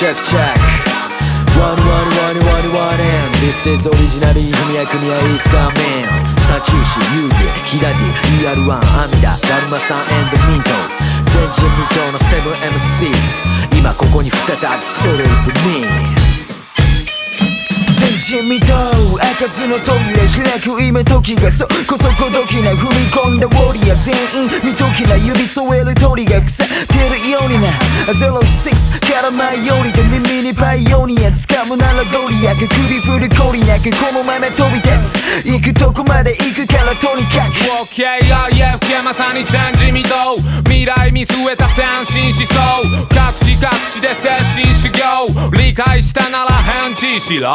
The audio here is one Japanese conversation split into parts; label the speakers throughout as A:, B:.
A: チェックチ check. One one one one one and This is original フミヤクミヤイズカミンサチューシユーグヒラディ ER1 アミダダルマさんエンドミント全人未踏の 7MC 今ここに再びあるソレイブミ地味と開かずの扉開く今時がそこそこどきな踏み込んだウォリア全員見ときな指添える鳥が腐ってるようにな。06から前よりで耳にパイオニア掴むならゴリアク首振るコリなくこのまま飛び立つ。行くとこまで行くからとにかく。
B: OKIF まさに前人未到未来見据えた先進思想。各地各地で精神修行。理解したなら返事しろ。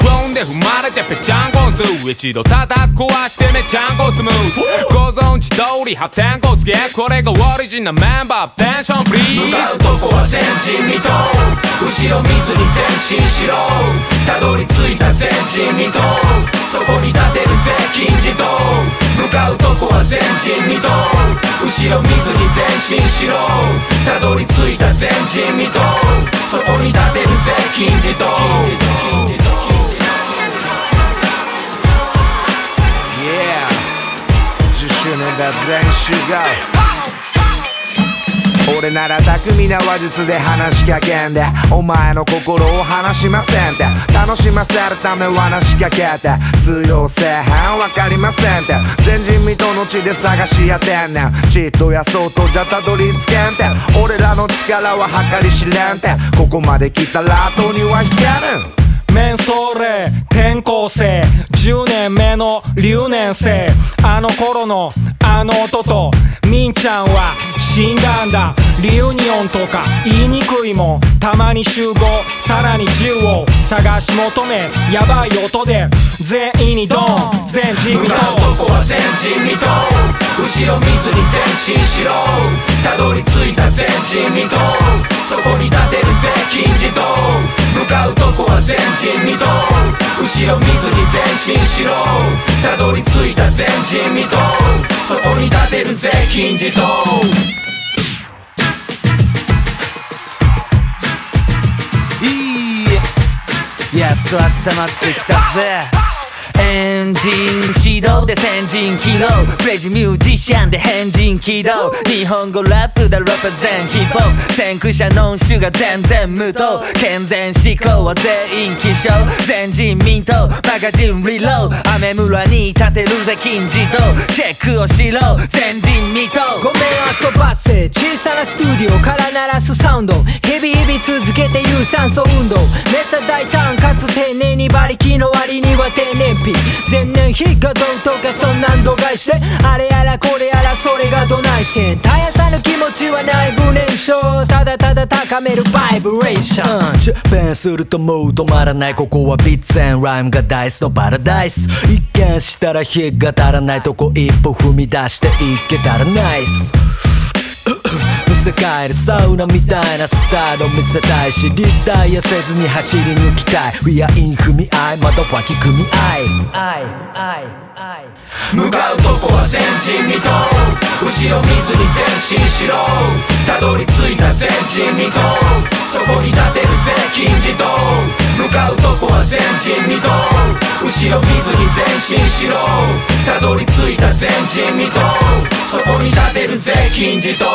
B: 踏んで踏まれてぺちゃんこす一度叩く壊してめちゃんこスムーズご存知通り破天荒すげえ。これがオリジナルメンバーテンションプリー
C: 向かうとこは前人未到後ろ見ずに前進しろたどり着いた前人未到そこに立てる税金自動向かうとこは前人未到後ろ見ずに前進しろたどり着いた前人未到そこに立てる税金自動
A: Yeah 10周年だ全集合俺なら巧みな話術で話しかけんでお前の心を離しませんって楽しませるため話しかけて通用性変わかりませんって前人未到の地で探しやってんねん。ちっとやそうとじゃたどり着けんって俺らの力は計り知れんってここまで来たら後には引ける。
D: メンソーレ転校生10年目の留年生。あの頃のあの音とみんちゃんは死んだんだ。リユニオンとか。言いにくいもんたまに集合さらに銃を探し求め。やばい音で全員にドン全人未
C: 向かうとこは前人未到後ろ見ずに前進しろたどり着いた前人未到そこに立てる税金自動向かうとこは前人未到後ろ見ずに前進しろたどり着いた前人未到そこに立てる税金自動
A: と温まってきたぜ。エンジン始動で先陣起動。クレイジーミュージシャンで変人起動。日本語ラップだラプゼン希望。先駆者ノンシュが全然無糖健全思考は全員起床。全人民党マガジンリロー。雨村に立てるぜ金字塔。チェックをしろ。全人未到
E: ごめん遊ばせ。小さなスタジオから鳴らすサウンド。日々日々続けて有酸素運動。寧に馬力の割には低燃費前年比がどうとかそんなん度外して。あれやらこれやらそれがどないして。絶やさぬ気持ちは内部燃焼ただただ高めるバイブレーション。
A: ジャペンするともう止まらない。ここはビッツェンライムがダイスのパラダイス。一見したら日が足らないとこ一歩踏み出して。いけたらナイスサウナみたいなスタイルを見せたいしリタイアせずに走り抜きたい。We are in 踏み合い窓脇組み合。い
C: 向かうとこは前人未到後ろ見ずに前進しろ。たどり着いた前人未到そこに立てる税金自動向かうとこは前人未到後ろ見ずに前進しろ。たどり着いた前人未到そこに立てる税金自動